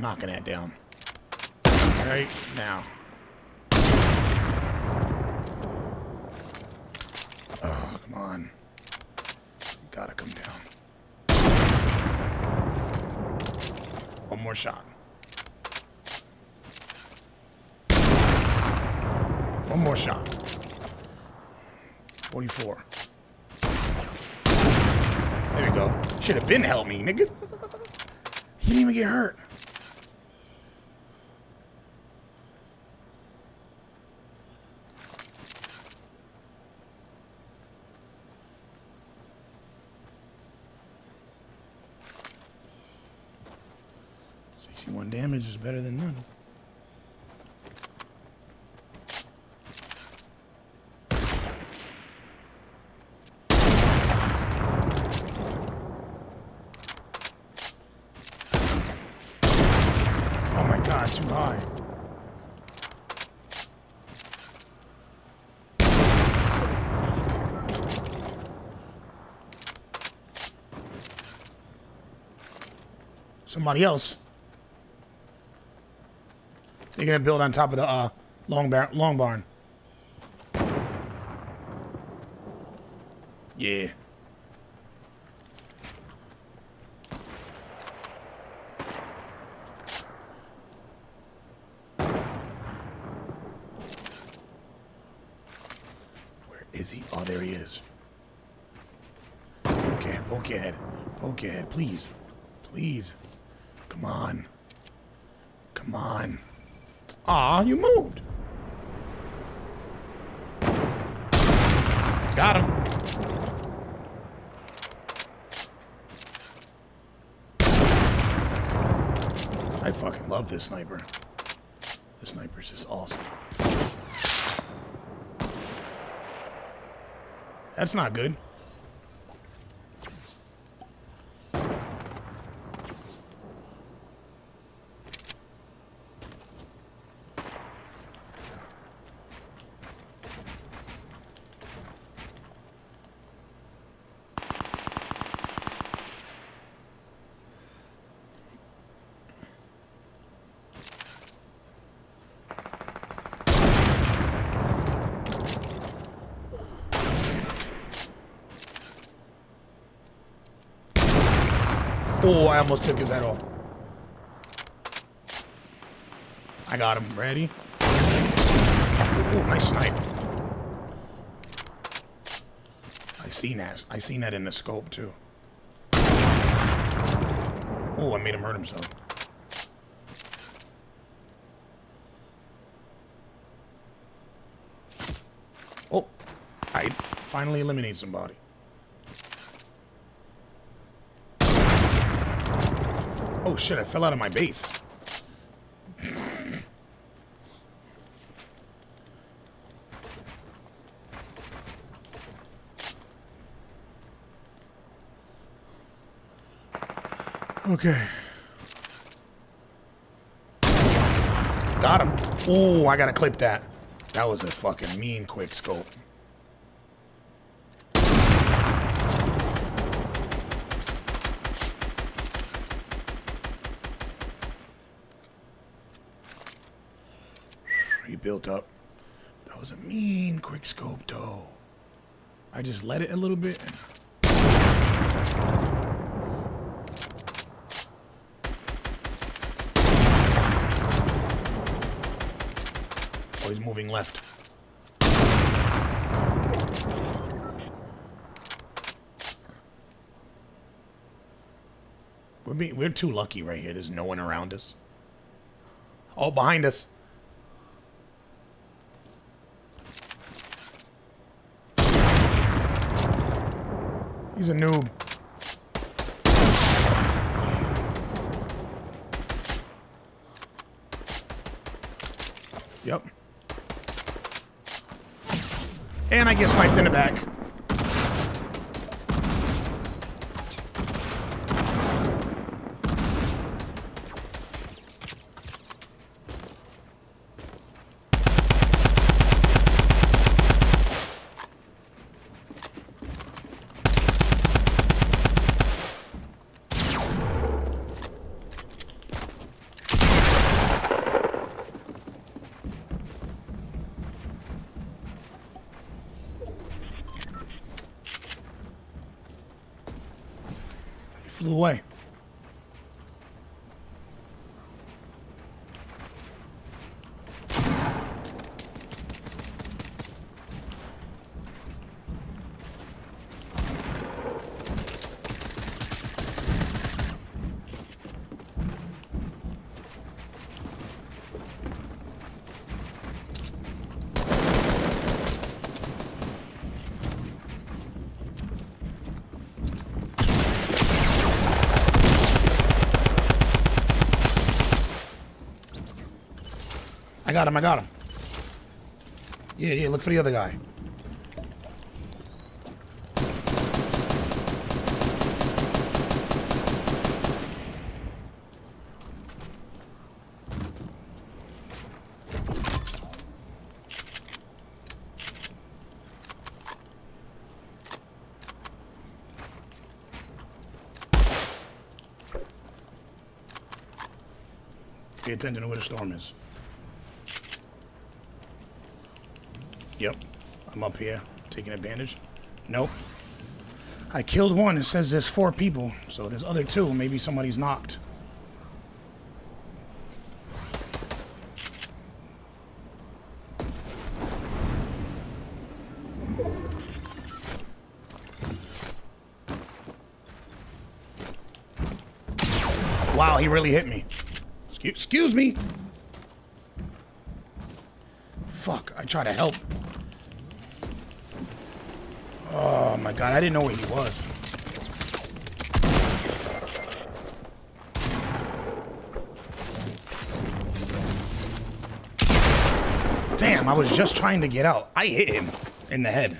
I'm knocking that down. Right now. Oh, come on. You gotta come down. One more shot. One more shot. 44. There we go. Should have been help me, nigga. he didn't even get hurt. Sixty-one damage is better than none. Oh my god, too high. Somebody else. They're gonna build on top of the uh, long bar long barn. Yeah. Where is he? Oh, there he is. Poke your head, poke your head, poke your head, please. Please. Come on. Come on. Aw, you moved. Got him. I fucking love this sniper. This sniper's just awesome. That's not good. Oh, I almost took his head off. I got him. Ready? Oh, nice snipe. I seen that. I seen that in the scope too. Oh, I made him hurt himself. Oh, I finally eliminated somebody. Oh shit, I fell out of my base. Okay. Got him. Oh, I gotta clip that. That was a fucking mean quick scope. He built up. That was a mean quick scope, though. I just let it a little bit. Oh, he's moving left. We're being, we're too lucky right here. There's no one around us. Oh, behind us. He's a noob. Yep. And I get sniped in the back. Flew away. I got him, I got him. Yeah, yeah, look for the other guy. Pay attention to where the storm is. Yep. I'm up here, taking advantage. Nope. I killed one. It says there's four people, so there's other two. Maybe somebody's knocked. Wow, he really hit me. Excuse, excuse me. Fuck, I try to help. Oh my god, I didn't know where he was. Damn, I was just trying to get out. I hit him in the head.